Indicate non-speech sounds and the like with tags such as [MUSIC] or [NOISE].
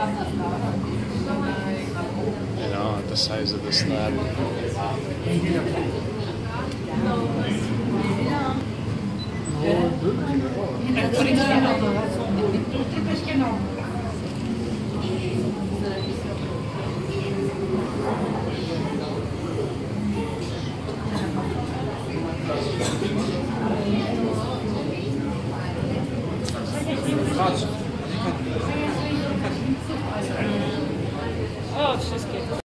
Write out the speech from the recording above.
You know, the size of this lab. Thank [LAUGHS] wszystkich.